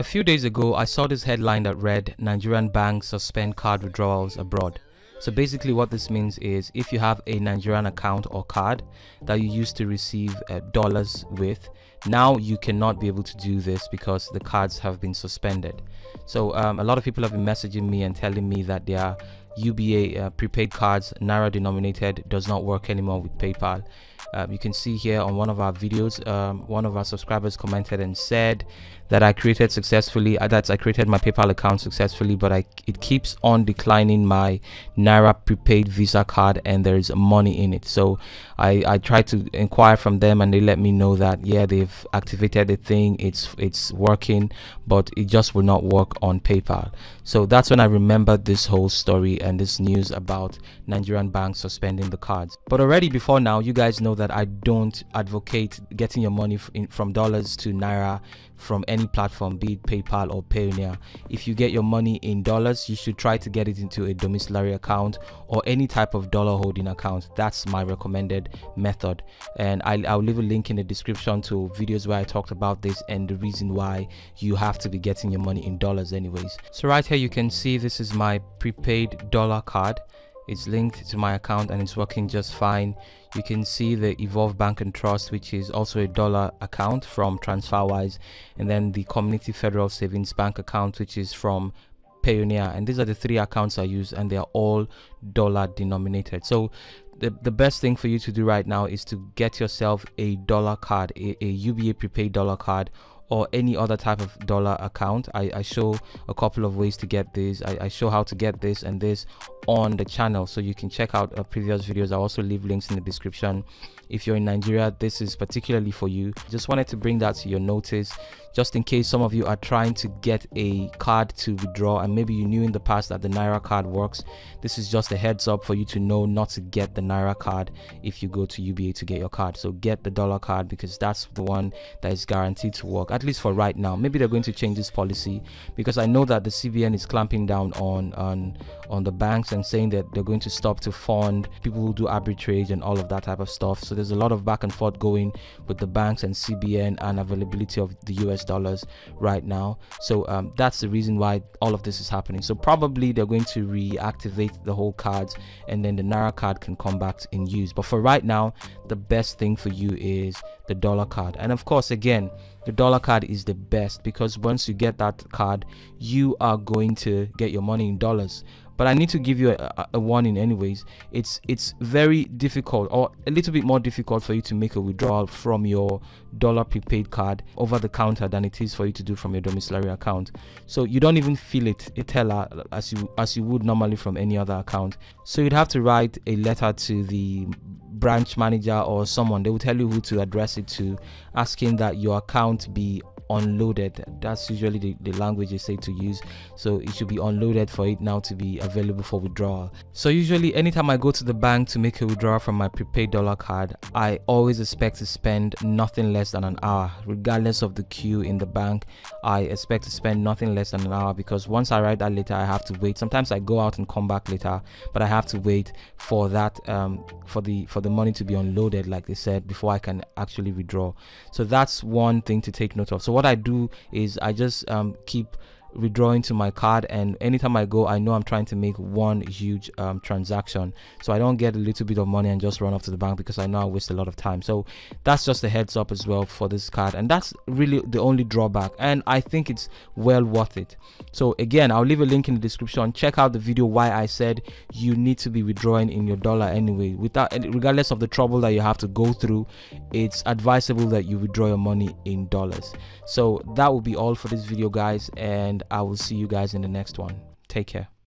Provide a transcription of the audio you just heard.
A few days ago, I saw this headline that read Nigerian banks suspend card withdrawals abroad. So basically what this means is if you have a Nigerian account or card that you used to receive uh, dollars with, now you cannot be able to do this because the cards have been suspended. So um, a lot of people have been messaging me and telling me that their UBA uh, prepaid cards, Naira denominated, does not work anymore with PayPal. Um, you can see here on one of our videos, um, one of our subscribers commented and said that I created successfully, uh, that I created my PayPal account successfully, but I, it keeps on declining my Naira prepaid Visa card and there's money in it. So I, I tried to inquire from them and they let me know that, yeah, they've activated the thing, it's, it's working, but it just will not work on PayPal. So that's when I remembered this whole story and this news about Nigerian banks suspending the cards. But already before now, you guys know that I don't advocate getting your money from dollars to naira from any platform, be it PayPal or Payoneer. If you get your money in dollars, you should try to get it into a domiciliary account or any type of dollar holding account. That's my recommended method. And I'll, I'll leave a link in the description to videos where I talked about this and the reason why you have to be getting your money in dollars anyways. So right here you can see this is my prepaid dollar card. It's linked to my account and it's working just fine. You can see the evolve bank and trust which is also a dollar account from transferwise and then the community federal savings bank account which is from Payoneer. And these are the three accounts I use and they are all dollar denominated. So the, the best thing for you to do right now is to get yourself a dollar card a, a UBA prepaid dollar card or any other type of dollar account. I, I show a couple of ways to get this. I, I, show how to get this and this on the channel so you can check out uh, previous videos. I also leave links in the description. If you're in nigeria this is particularly for you. Just wanted to bring that to your notice just in case some of you are trying to get a card to withdraw and maybe you knew in the past that the naira card works. This is just a heads up for you to know not to get the naira card if you go to uba to get your card. So get the dollar card because that's the one that is guaranteed to work at least for right now. Maybe they're going to change this policy because i know that the cbn is clamping down on on on the banks and saying that they're going to stop to fund people who do arbitrage and all of that type of stuff. So there's a lot of back and forth going with the banks and cbn and availability of the us dollars right now. So um, that's the reason why all of this is happening. So probably they're going to reactivate the whole cards and then the naira card can come back in use. But for right now the best thing for you is the dollar card. And of course again the dollar card is the best because once you get that card you are going to get your money in dollars. But i need to give you a, a, warning anyways. It's it's very difficult or a little bit more difficult for you to make a withdrawal from your dollar prepaid card over the counter than it is for you to do from your domiciliary account. So you don't even feel it a teller as you as you would normally from any other account. So you'd have to write a letter to the branch manager or someone they will tell you who to address it to asking that your account be unloaded. That's usually the, the language they say to use. So it should be unloaded for it now to be available for withdrawal. So usually anytime i go to the bank to make a withdrawal from my prepaid dollar card i always expect to spend nothing less than an hour. Regardless of the queue in the bank i expect to spend nothing less than an hour because once i write that letter i have to wait. Sometimes i go out and come back later but i have to wait for that um, for the for the money to be unloaded like they said before i can actually withdraw. So that's one thing to take note of. So what I do is I just um, keep withdrawing to my card and anytime i go i know i'm trying to make one huge um, transaction. So i don't get a little bit of money and just run off to the bank because i know i waste a lot of time. So that's just a heads up as well for this card and that's really the only drawback and i think it's well worth it. So again i'll leave a link in the description. Check out the video why i said you need to be withdrawing in your dollar anyway. Without regardless of the trouble that you have to go through it's advisable that you withdraw your money in dollars. So that will be all for this video guys and I will see you guys in the next one. Take care.